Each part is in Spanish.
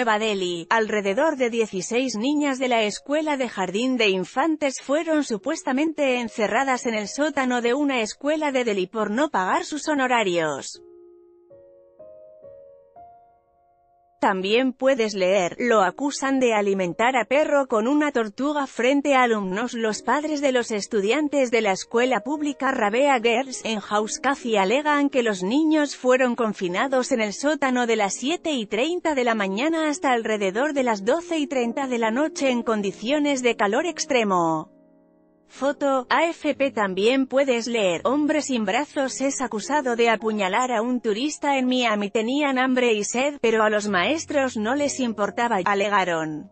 Nueva Delhi, alrededor de 16 niñas de la escuela de jardín de infantes fueron supuestamente encerradas en el sótano de una escuela de Delhi por no pagar sus honorarios. También puedes leer, lo acusan de alimentar a perro con una tortuga frente a alumnos Los padres de los estudiantes de la escuela pública Rabea Girls en Hauskazi alegan que los niños fueron confinados en el sótano de las 7 y 30 de la mañana hasta alrededor de las 12 y 30 de la noche en condiciones de calor extremo. Foto, AFP también puedes leer, hombre sin brazos es acusado de apuñalar a un turista en Miami tenían hambre y sed, pero a los maestros no les importaba, alegaron.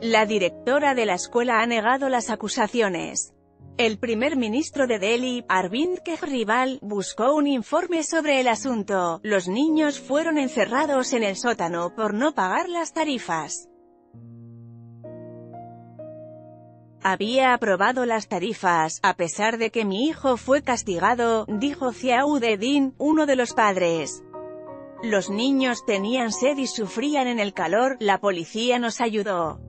La directora de la escuela ha negado las acusaciones. El primer ministro de Delhi, Arvind Kejrival, buscó un informe sobre el asunto. Los niños fueron encerrados en el sótano por no pagar las tarifas. Había aprobado las tarifas, a pesar de que mi hijo fue castigado, dijo Ziaudedin, uno de los padres. Los niños tenían sed y sufrían en el calor, la policía nos ayudó.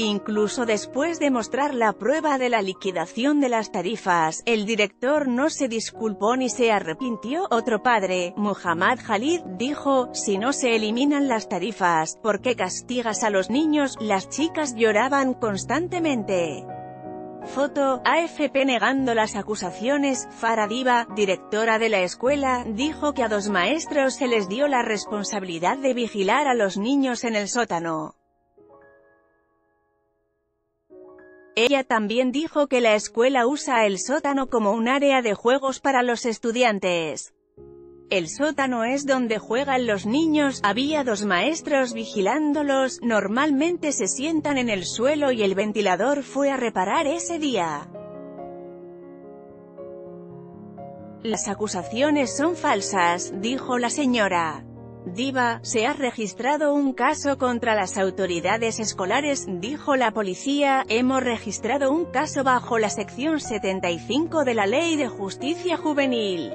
Incluso después de mostrar la prueba de la liquidación de las tarifas, el director no se disculpó ni se arrepintió. Otro padre, Muhammad Khalid, dijo, si no se eliminan las tarifas, ¿por qué castigas a los niños? Las chicas lloraban constantemente. Foto, AFP negando las acusaciones, Faradiva, directora de la escuela, dijo que a dos maestros se les dio la responsabilidad de vigilar a los niños en el sótano. Ella también dijo que la escuela usa el sótano como un área de juegos para los estudiantes. El sótano es donde juegan los niños, había dos maestros vigilándolos, normalmente se sientan en el suelo y el ventilador fue a reparar ese día. Las acusaciones son falsas, dijo la señora. Diva, se ha registrado un caso contra las autoridades escolares, dijo la policía, hemos registrado un caso bajo la sección 75 de la Ley de Justicia Juvenil.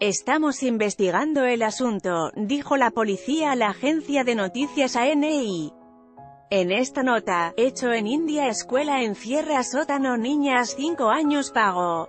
Estamos investigando el asunto, dijo la policía a la agencia de noticias ANI. En esta nota, hecho en India escuela encierra sótano niñas 5 años pago.